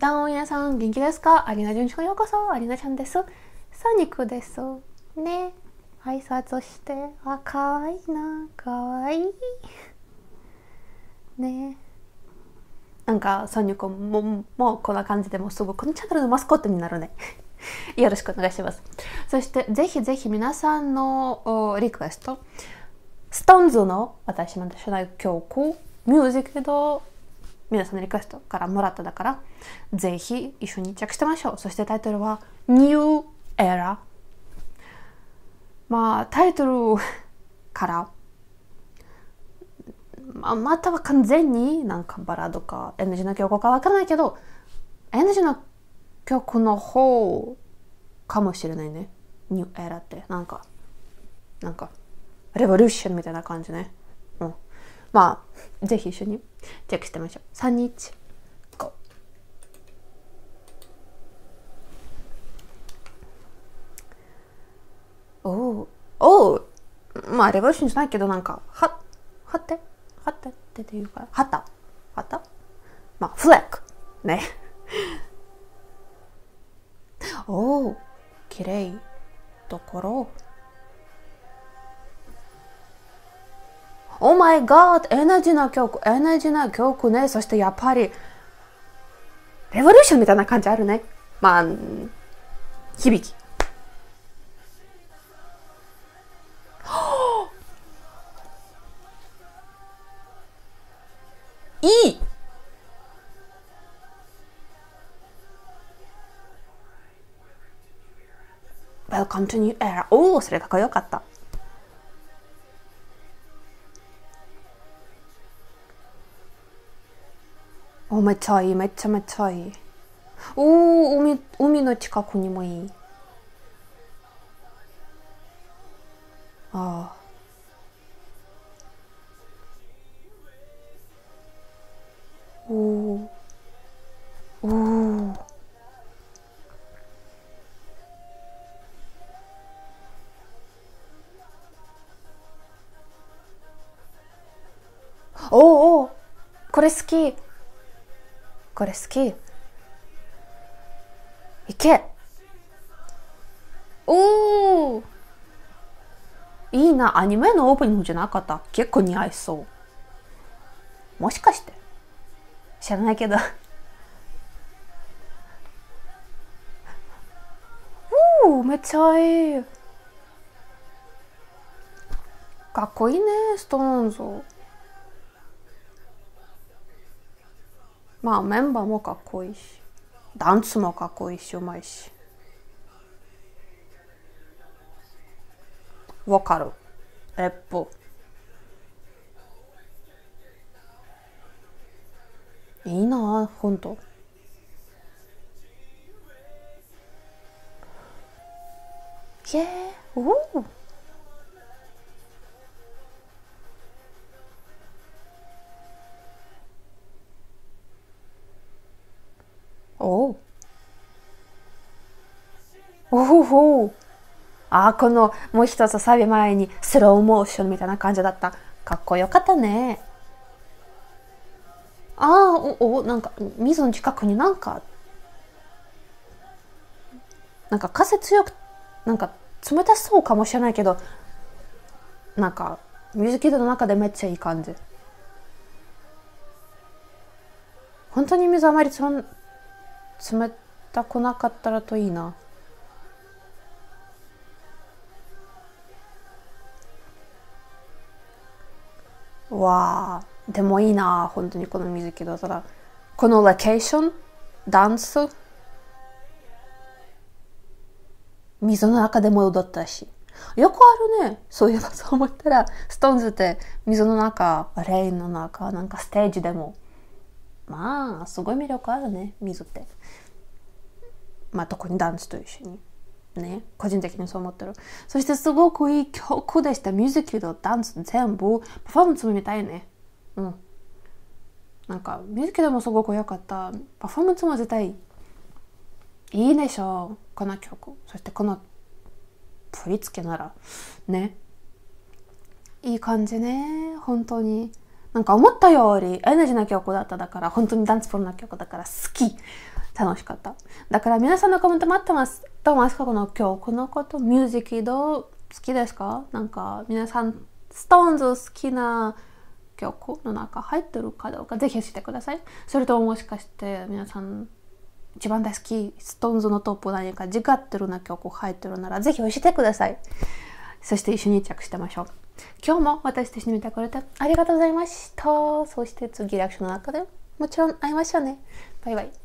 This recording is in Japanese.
ダウン皆さん元気ですか？アリナ純子ようこそ。アリナちゃんです。ソニックです。ね。挨拶してあかわいいなかわい。いね。なんかソニックももうこんな感じでもすぐこのチャンネルのマスコットになるね。よろしくお願いします。そしてぜひぜひ皆さんのリクエスト。ストーンズの私の主題曲ミュージックビデオ皆さんのリクエストからもらっただから、ぜひ一緒にチェックしてみましょう。そしてタイトルは New Era。まあ、タイトルから、ま、または完全になんかバラードか NG の曲かわからないけど、NG の曲の方かもしれないね。New Era って。なんか、なんか、レボリューションみたいな感じね。うん。まあ、ぜひ一緒にチェックしてみましょう。3日。5おおおおまあレボリューションじゃないけどなんかははって？はってってっていうかはた。はた？まあフレックね。おおきれいところ。Oh my god! エナジーな曲、エナジーな曲ね。そしてやっぱり、レボリューションみたいな感じあるね。まあ、響き。いい Welcome to New Era. おお、それがかっこよかった。おめっちゃいいめっちゃめっちゃいいおお海海の近くにもいいああおおおおおおこれ好き これ好き。いけ。おおいいな。アニメのオープニングじゃなかった。結構似合いそう。もしかして。知らないけど。おおめっちゃいい。かっこいいねストーンズ。まあメンバーもかっこいいしダンスもかっこいいしうまいし。わかる。レップいいなほんとイ。エおおおおおあこのもう一つサビ前にスローモーションみたいな感じだった。かっこよかったね。ああおおなんか水の近くになんかなんか風強くなんか冷たそうかもしれないけどなんかミュージックの中でめっちゃいい感じ。本当に水あまりつま冷たくなかったらといいな。わあでもいいな本当にこの水木だったら。このロケーションダンス？水の中でも踊ったし。よくあるね。そういえばそう思ったらストーンズって水の中レインの中なんかステージでもまあすごい魅力あるね水って。まあ特にダンスと一緒に。ね。個人的にそう思ってる。そしてすごくいい曲でした。ミュージックビデオダンス全部パフォーマンスも見たいね。うん。なんかミュージックでもすごく良かった。パフォーマンスも絶対いいでしょうこの曲。そしてこの振り付けなら。ね。いい感じね本当に。なんか思ったよりエナジーな曲だっただから本当にダンスプロな曲だから好き楽しかった。だから皆さんのコメント待ってます。どうますかこの曲のこと、ミュージックどう好きですか？なんか皆さん、ストーンズ好きな曲の中入ってるかどうかぜひ教えてください。それとももしかして皆さん一番大好きストーンズのトップ何か違ってるな曲入ってるならぜひ教えてください。そして一緒に着してましょう。今日も私と一緒に見てくれてありがとうございました。そして次リアクションの中でもちろん会いましょうね。バイバイ。